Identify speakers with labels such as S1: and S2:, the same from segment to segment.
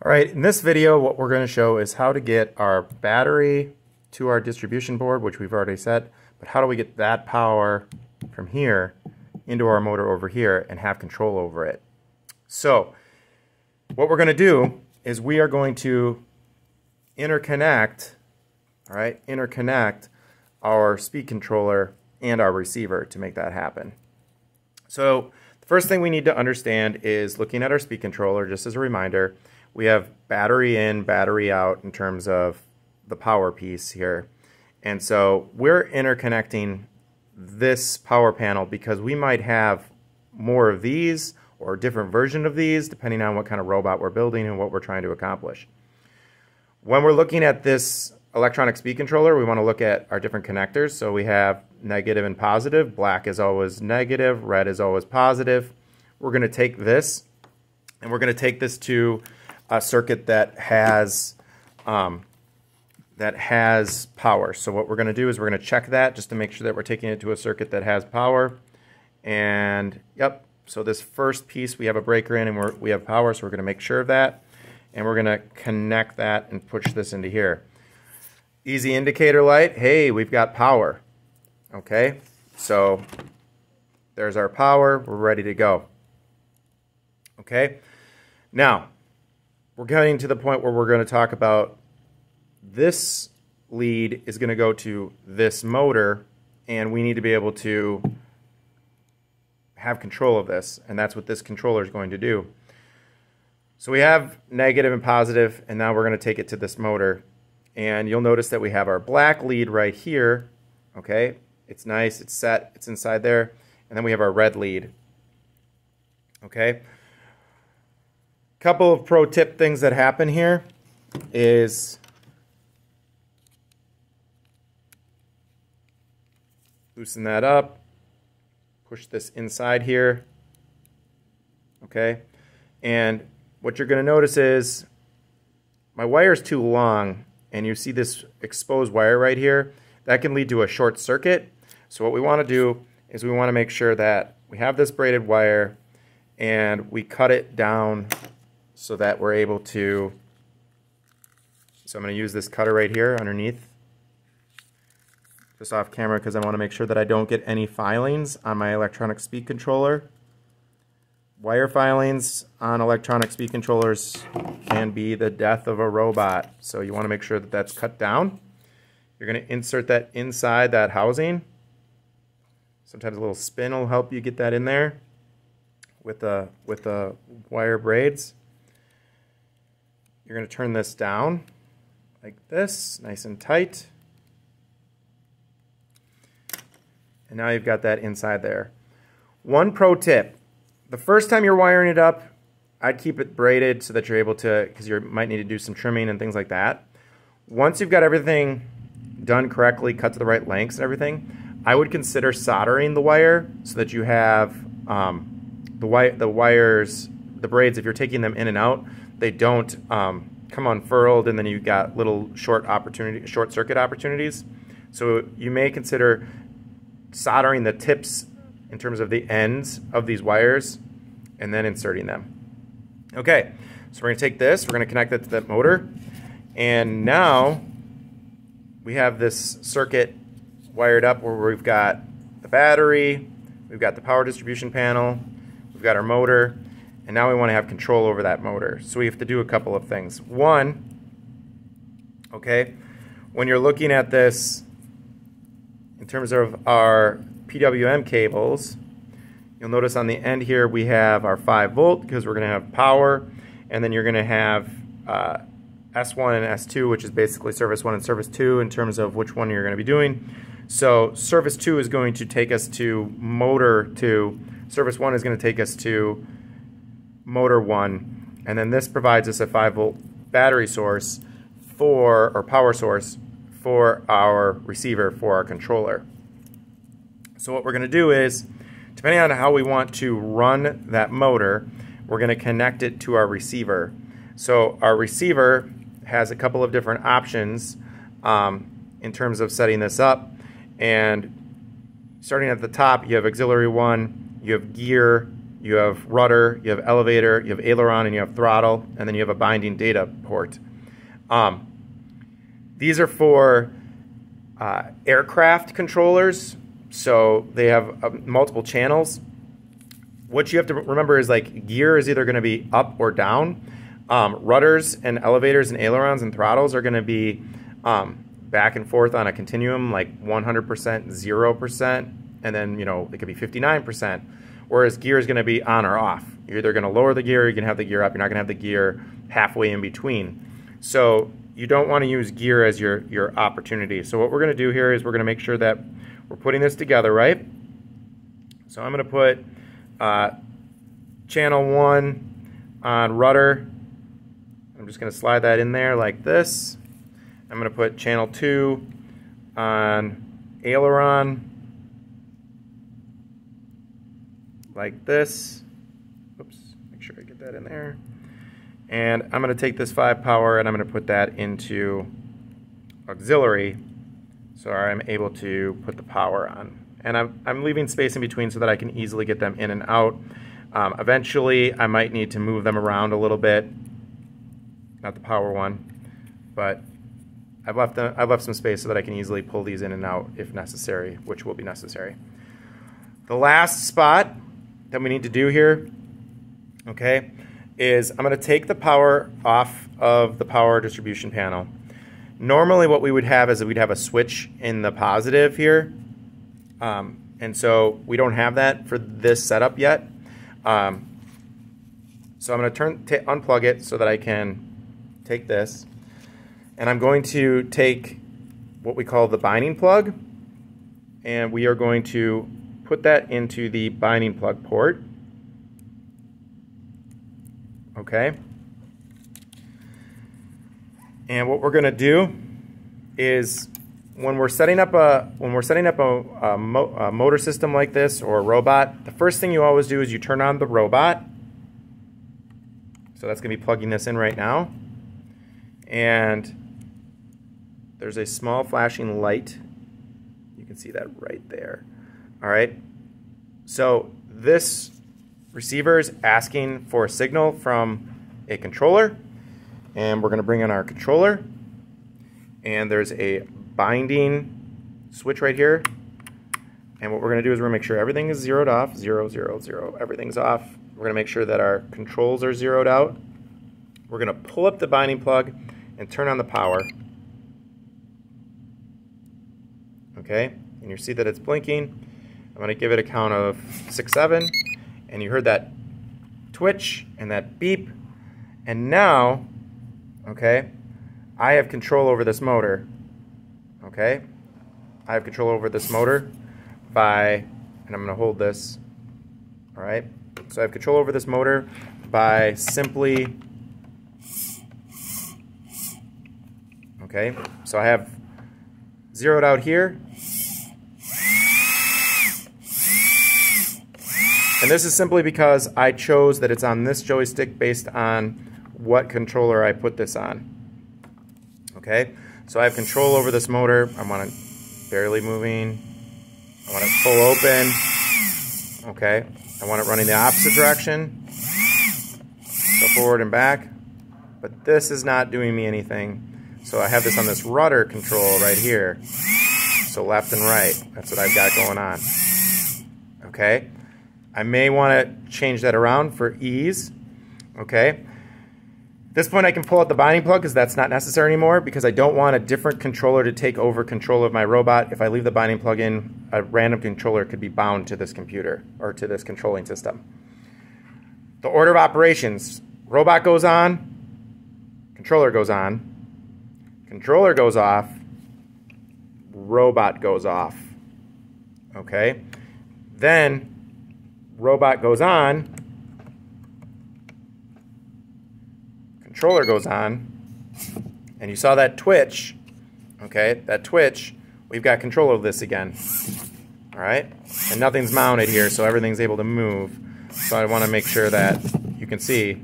S1: All right, in this video, what we're going to show is how to get our battery to our distribution board, which we've already set, but how do we get that power from here into our motor over here and have control over it. So, what we're going to do is we are going to interconnect, all right, interconnect our speed controller and our receiver to make that happen. So, the first thing we need to understand is looking at our speed controller, just as a reminder, we have battery in, battery out in terms of the power piece here. And so we're interconnecting this power panel because we might have more of these or a different version of these depending on what kind of robot we're building and what we're trying to accomplish. When we're looking at this electronic speed controller, we want to look at our different connectors. So we have negative and positive. Black is always negative, red is always positive. We're going to take this and we're going to take this to a circuit that has um, that has power. So what we're going to do is we're going to check that just to make sure that we're taking it to a circuit that has power. And yep, so this first piece we have a breaker in and we have power, so we're going to make sure of that. And we're going to connect that and push this into here. Easy indicator light, hey, we've got power. Okay, so there's our power, we're ready to go. Okay, now we're getting to the point where we're going to talk about this lead is going to go to this motor and we need to be able to have control of this and that's what this controller is going to do. So we have negative and positive and now we're going to take it to this motor. And you'll notice that we have our black lead right here okay? It's nice it's set it's inside there. And then we have our red lead okay Couple of pro tip things that happen here is loosen that up, push this inside here, okay? And what you're going to notice is my wire is too long and you see this exposed wire right here, that can lead to a short circuit. So what we want to do is we want to make sure that we have this braided wire and we cut it down so that we're able to, so I'm going to use this cutter right here underneath, just off camera because I want to make sure that I don't get any filings on my electronic speed controller. Wire filings on electronic speed controllers can be the death of a robot, so you want to make sure that that's cut down. You're going to insert that inside that housing. Sometimes a little spin will help you get that in there with the with the wire braids. You're going to turn this down like this, nice and tight. And now you've got that inside there. One pro tip, the first time you're wiring it up, I'd keep it braided so that you're able to, because you might need to do some trimming and things like that. Once you've got everything done correctly, cut to the right lengths and everything, I would consider soldering the wire so that you have um, the, wi the wires, the braids, if you're taking them in and out, they don't um, come unfurled, and then you've got little short opportunity, short circuit opportunities. So you may consider soldering the tips in terms of the ends of these wires, and then inserting them. Okay, so we're to take this, we're to connect it to the motor, and now we have this circuit wired up where we've got the battery, we've got the power distribution panel, we've got our motor, and now we want to have control over that motor. So we have to do a couple of things. One, okay, when you're looking at this in terms of our PWM cables, you'll notice on the end here we have our 5 volt because we're going to have power, and then you're going to have uh, S1 and S2, which is basically service 1 and service 2 in terms of which one you're going to be doing. So service 2 is going to take us to motor 2. Service 1 is going to take us to motor one, and then this provides us a 5 volt battery source for, or power source for our receiver, for our controller. So what we're going to do is, depending on how we want to run that motor, we're going to connect it to our receiver. So our receiver has a couple of different options um, in terms of setting this up. And starting at the top, you have auxiliary one, you have gear, you have rudder, you have elevator, you have aileron, and you have throttle, and then you have a binding data port. Um, these are for uh, aircraft controllers, so they have uh, multiple channels. What you have to remember is like gear is either going to be up or down. Um, rudders and elevators and ailerons and throttles are going to be um, back and forth on a continuum, like 100%, 0%, and then, you know, it could be 59%. Whereas gear is going to be on or off. You're either going to lower the gear, you're going to have the gear up, you're not going to have the gear halfway in between. So you don't want to use gear as your, your opportunity. So what we're going to do here is we're going to make sure that we're putting this together, right? So I'm going to put uh, channel 1 on rudder. I'm just going to slide that in there like this. I'm going to put channel 2 on aileron like this. Oops, make sure I get that in there. And I'm going to take this 5 power and I'm going to put that into auxiliary so I'm able to put the power on. And I'm, I'm leaving space in between so that I can easily get them in and out. Um, eventually, I might need to move them around a little bit. Not the power one, but I've left, I've left some space so that I can easily pull these in and out if necessary, which will be necessary. The last spot that we need to do here, okay, is I'm going to take the power off of the power distribution panel. Normally what we would have is we'd have a switch in the positive here. Um, and so we don't have that for this setup yet. Um, so I'm going to turn unplug it so that I can take this and I'm going to take what we call the binding plug and we are going to put that into the binding plug port. Okay. And what we're going to do is when we're setting up a when we're setting up a, a, mo a, motor system like this or a robot, the first thing you always do is you turn on the robot. So that's going to be plugging this in right now. And there's a small flashing light. You can see that right there. All right. So this receiver is asking for a signal from a controller. And we're going to bring in our controller. And there's a binding switch right here. And what we're going to do is we're going to make sure everything is zeroed off. Zero, zero, zero. Everything's off. We're going to make sure that our controls are zeroed out. We're going to pull up the binding plug and turn on the power. okay? And you see that it's blinking. I'm to give it a count of 6, 7, and you heard that twitch and that beep. And now, okay, I have control over this motor, okay? I have control over this motor by, and I'm going to hold this, all right? So I have control over this motor by simply, okay? So I have zeroed out here And this is simply because I chose that it's on this joystick based on what controller I put this on. Okay, so I have control over this motor. I want it barely moving. I want it full open. Okay, I want it running the opposite direction. So forward and back. But this is not doing me anything. So I have this on this rudder control right here. So left and right. That's what I've got going on. Okay. I may want to change that around for ease. Okay. At this point I can pull out the binding plug because that's not necessary anymore because I don't want a different controller to take over control of my robot. If I leave the binding plug in, a random controller could be bound to this computer or to this controlling system. The order of operations. Robot goes on, controller goes on, controller goes off, robot goes off. Okay? Then robot goes on, controller goes on, and you saw that twitch, okay, that twitch, we've got control of this again, all right? And nothing's mounted here, so everything's able to move. So I want to make sure that you can see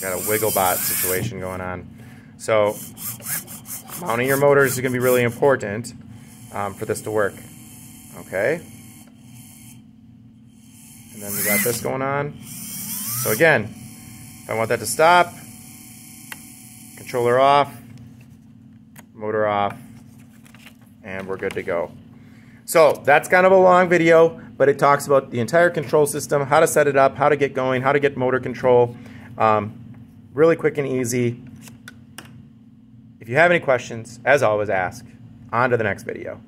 S1: got a wigglebot situation going on. So mounting your motors is going to be really important um, for this to work. Okay. Then we got this going on. So again, if I want that to stop, controller off, motor off, and we're good to go. So that's kind of a long video, but it talks about the entire control system, how to set it up, how to get going, how to get motor control. Um, really quick and easy. If you have any questions, as always, ask. On to the next video.